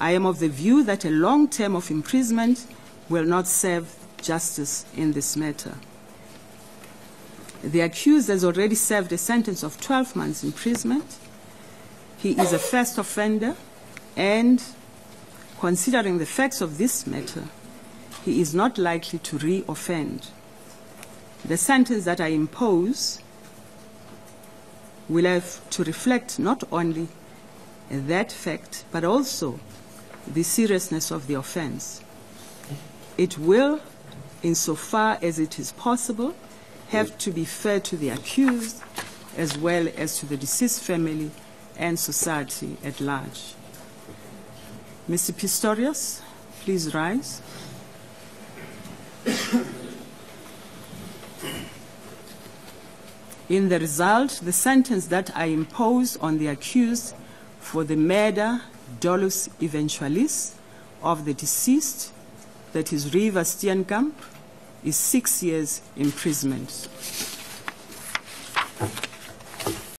I am of the view that a long term of imprisonment will not serve justice in this matter. The accused has already served a sentence of 12 months imprisonment. He is a first offender, and considering the facts of this matter, he is not likely to re-offend. The sentence that I impose will have to reflect not only that fact, but also the seriousness of the offense. It will, insofar as it is possible, have to be fair to the accused as well as to the deceased family and society at large. Mr. Pistorius, please rise. In the result, the sentence that I impose on the accused for the murder dolus eventualis of the deceased, that is Reeva Steenkamp, is six years imprisonment.